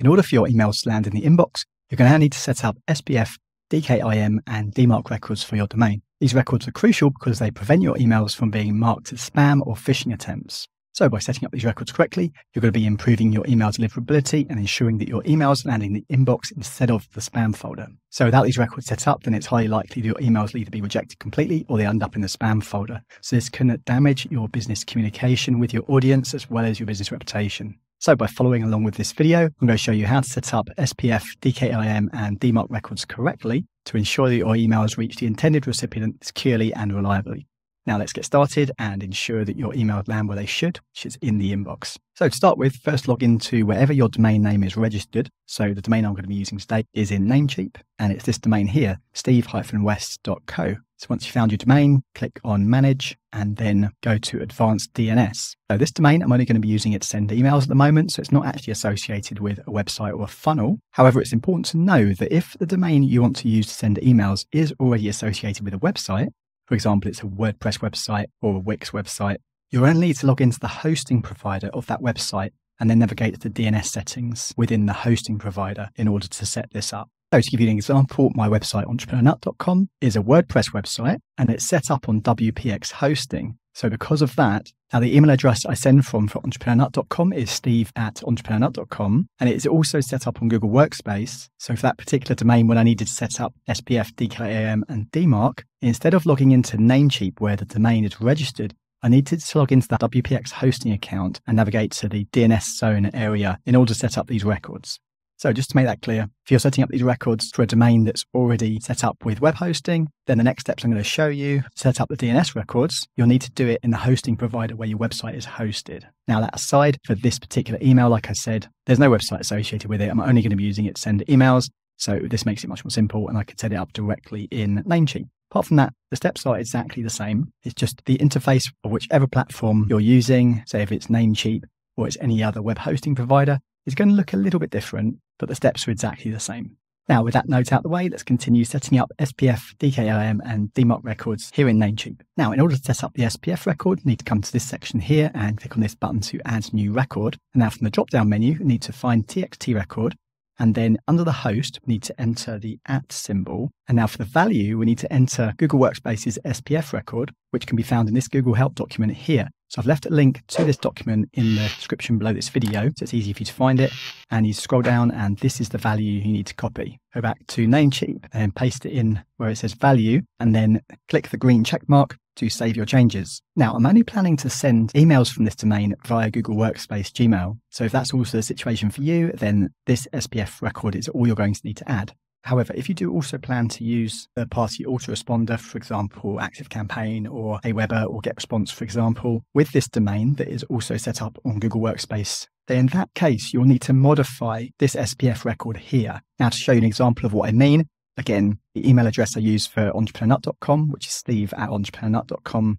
In order for your emails to land in the inbox, you're going to need to set up SPF, DKIM, and DMARC records for your domain. These records are crucial because they prevent your emails from being marked as spam or phishing attempts. So by setting up these records correctly, you're going to be improving your email deliverability and ensuring that your emails land in the inbox instead of the spam folder. So without these records set up, then it's highly likely that your emails will either be rejected completely or they end up in the spam folder. So this can damage your business communication with your audience as well as your business reputation. So by following along with this video, I'm going to show you how to set up SPF, DKIM and DMARC records correctly to ensure that your emails reach the intended recipient securely and reliably. Now let's get started and ensure that your emails land where they should, which is in the inbox. So to start with, first log into wherever your domain name is registered. So the domain I'm going to be using today is in Namecheap, and it's this domain here, steve-west.co. So once you found your domain, click on Manage and then go to Advanced DNS. So this domain, I'm only going to be using it to send emails at the moment, so it's not actually associated with a website or a funnel. However, it's important to know that if the domain you want to use to send emails is already associated with a website, for example, it's a WordPress website or a Wix website, you'll only need to log into the hosting provider of that website and then navigate to the DNS settings within the hosting provider in order to set this up. So to give you an example, my website, entrepreneurnut.com, is a WordPress website and it's set up on WPX hosting. So because of that, now the email address I send from for entrepreneurnut.com is steve at entrepreneurnut.com. And it is also set up on Google Workspace. So for that particular domain, when I needed to set up SPF, DKIM, and DMARC, instead of logging into Namecheap where the domain is registered, I needed to log into that WPX hosting account and navigate to the DNS zone area in order to set up these records. So just to make that clear, if you're setting up these records for a domain that's already set up with web hosting, then the next steps I'm going to show you set up the DNS records. You'll need to do it in the hosting provider where your website is hosted. Now that aside, for this particular email, like I said, there's no website associated with it. I'm only going to be using it to send emails. So this makes it much more simple and I can set it up directly in Namecheap. Apart from that, the steps are exactly the same. It's just the interface of whichever platform you're using, say if it's Namecheap or it's any other web hosting provider, is going to look a little bit different, but the steps are exactly the same. Now, with that note out the way, let's continue setting up SPF, DKIM, and DMARC records here in Namecheap. Now, in order to set up the SPF record, you need to come to this section here and click on this button to add new record. And now from the drop-down menu, you need to find TXT record. And then under the host, we need to enter the at symbol. And now for the value, we need to enter Google Workspace's SPF record, which can be found in this Google Help document here. So I've left a link to this document in the description below this video, so it's easy for you to find it. And you scroll down and this is the value you need to copy. Go back to Namecheap and paste it in where it says value and then click the green check mark to save your changes. Now, I'm only planning to send emails from this domain via Google Workspace Gmail. So if that's also the situation for you, then this SPF record is all you're going to need to add. However, if you do also plan to use third party autoresponder, for example, ActiveCampaign or Aweber or GetResponse, for example, with this domain that is also set up on Google Workspace, then in that case, you'll need to modify this SPF record here. Now, to show you an example of what I mean, again, the email address I use for entrepreneurnut.com, which is steve at entrepreneurnut.com,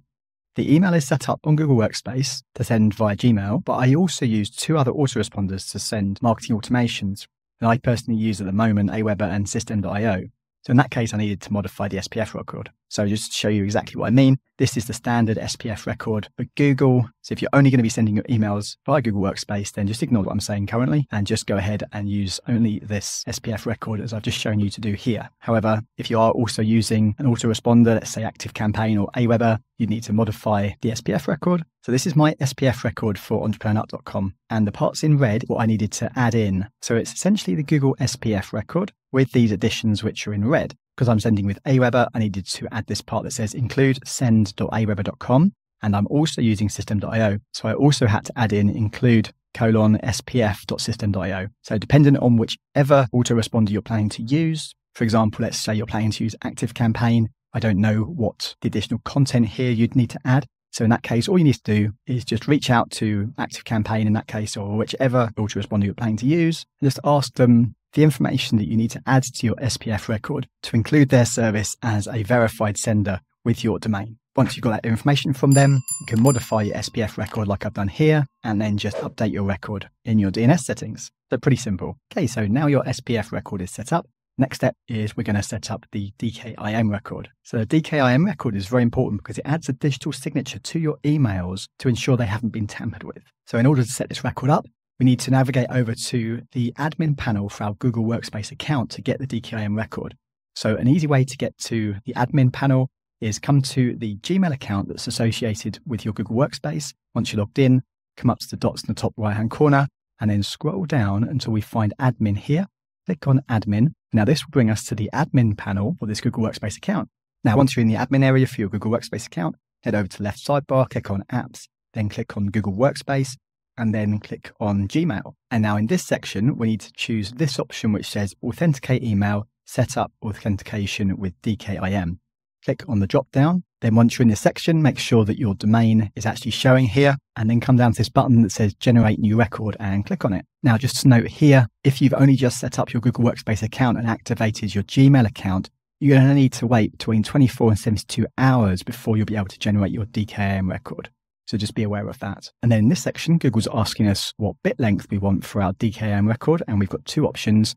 the email is set up on Google Workspace to send via Gmail, but I also use two other autoresponders to send marketing automations and I personally use at the moment Aweber and Systeme.io. So in that case, I needed to modify the SPF record. So just to show you exactly what I mean, this is the standard SPF record for Google. So if you're only going to be sending your emails via Google Workspace, then just ignore what I'm saying currently and just go ahead and use only this SPF record as I've just shown you to do here. However, if you are also using an autoresponder, let's say ActiveCampaign or Aweber, you need to modify the SPF record. So this is my SPF record for entrepreneurnut.com and the parts in red, what I needed to add in. So it's essentially the Google SPF record with these additions which are in red. Because I'm sending with Aweber, I needed to add this part that says include send.aweber.com. And I'm also using systeme.io. So I also had to add in include colon spf.systeme.io. So dependent on whichever autoresponder you're planning to use, for example, let's say you're planning to use ActiveCampaign. I don't know what the additional content here you'd need to add. So in that case, all you need to do is just reach out to ActiveCampaign in that case, or whichever autoresponder you're planning to use, and just ask them the information that you need to add to your SPF record to include their service as a verified sender with your domain. Once you've got that information from them, you can modify your SPF record like I've done here, and then just update your record in your DNS settings. So pretty simple. Okay, so now your SPF record is set up. Next step is we're going to set up the DKIM record. So the DKIM record is very important because it adds a digital signature to your emails to ensure they haven't been tampered with. So in order to set this record up, we need to navigate over to the admin panel for our Google Workspace account to get the DKIM record. So an easy way to get to the admin panel is come to the Gmail account that's associated with your Google Workspace. Once you're logged in, come up to the dots in the top right hand corner and then scroll down until we find admin here. Click on admin. Now this will bring us to the admin panel for this Google Workspace account. Now, once you're in the admin area for your Google Workspace account, head over to the left sidebar, click on apps, then click on Google Workspace and then click on Gmail. And now in this section, we need to choose this option which says authenticate email, set up authentication with DKIM. Click on the drop down. Then once you're in this section, make sure that your domain is actually showing here and then come down to this button that says generate new record and click on it. Now, just to note here, if you've only just set up your Google Workspace account and activated your Gmail account, you're going to need to wait between 24 and 72 hours before you'll be able to generate your DKIM record. So just be aware of that. And then in this section, Google's asking us what bit length we want for our DKIM record. And we've got two options,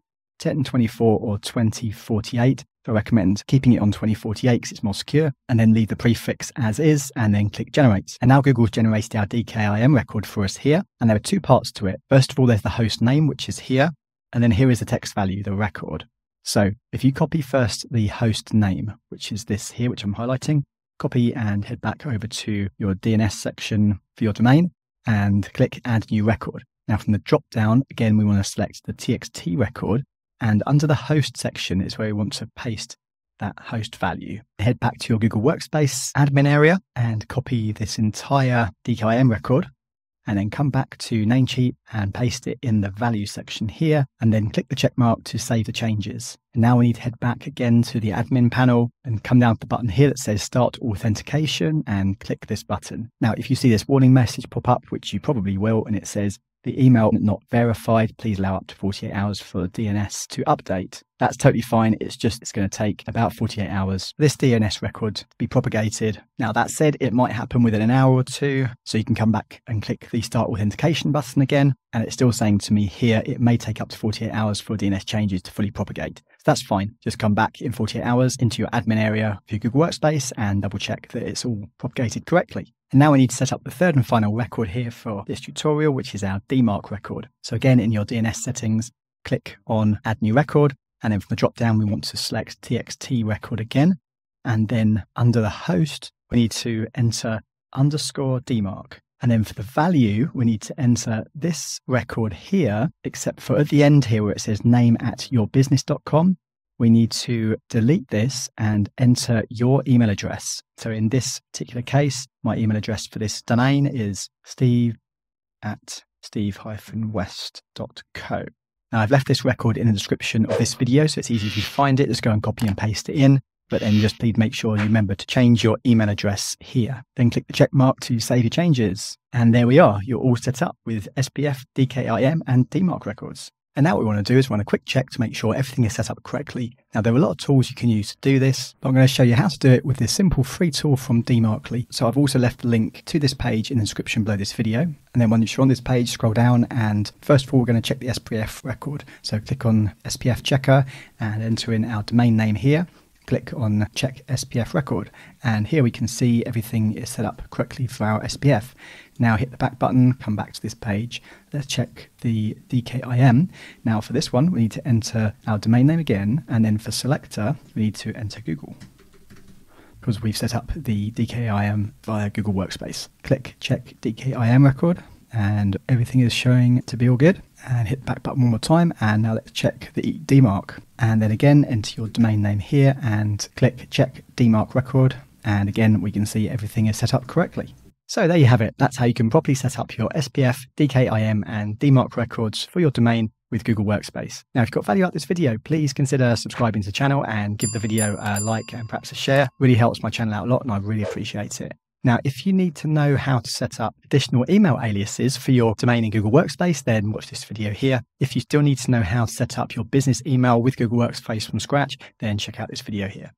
1024 or 2048. So I recommend keeping it on 2048 because it's more secure and then leave the prefix as is and then click generate. And now Google's generated our DKIM record for us here. And there are two parts to it. First of all, there's the host name, which is here. And then here is the text value, the record. So if you copy first the host name, which is this here, which I'm highlighting, copy and head back over to your DNS section for your domain and click add new record. Now from the drop down, again, we want to select the TXT record and under the host section is where we want to paste that host value. Head back to your Google Workspace admin area and copy this entire DKIM record and then come back to Namecheap and paste it in the value section here, and then click the check mark to save the changes. And now we need to head back again to the admin panel and come down to the button here that says start authentication and click this button. Now, if you see this warning message pop up, which you probably will, and it says the email not verified, please allow up to 48 hours for DNS to update. That's totally fine. It's just, it's going to take about 48 hours for this DNS record to be propagated. Now, that said, it might happen within an hour or two. So you can come back and click the start authentication button again. And it's still saying to me here, it may take up to 48 hours for DNS changes to fully propagate. So that's fine. Just come back in 48 hours into your admin area of your Google Workspace and double check that it's all propagated correctly. And now we need to set up the third and final record here for this tutorial, which is our DMARC record. So again, in your DNS settings, click on add new record and then from the drop down, we want to select TXT record again. And then under the host, we need to enter underscore DMARC. And then for the value, we need to enter this record here, except for at the end here where it says name at yourbusiness.com, we need to delete this and enter your email address. So in this particular case, my email address for this domain is steve at steve-west.co. Now, I've left this record in the description of this video, so it's easy you find it, just go and copy and paste it in. But then just please make sure you remember to change your email address here. Then click the check mark to save your changes. And there we are. You're all set up with SPF, DKIM, and DMARC records. And now what we want to do is run a quick check to make sure everything is set up correctly. Now there are a lot of tools you can use to do this, but I'm going to show you how to do it with this simple free tool from DMARCly. So I've also left a link to this page in the description below this video. And then once you're on this page, scroll down and first of all, we're going to check the SPF record. So click on SPF checker and enter in our domain name here click on check SPF record and here we can see everything is set up correctly for our SPF. Now hit the back button, come back to this page. Let's check the DKIM. Now for this one, we need to enter our domain name again and then for selector, we need to enter Google because we've set up the DKIM via Google Workspace. Click check DKIM record and everything is showing to be all good and hit the back button one more time and now let's check the DMARC and then again enter your domain name here and click check DMARC record and again we can see everything is set up correctly. So there you have it. That's how you can properly set up your SPF, DKIM and DMARC records for your domain with Google Workspace. Now, if you've got value out of this video, please consider subscribing to the channel and give the video a like and perhaps a share. It really helps my channel out a lot and I really appreciate it. Now, if you need to know how to set up additional email aliases for your domain in Google Workspace, then watch this video here. If you still need to know how to set up your business email with Google Workspace from scratch, then check out this video here.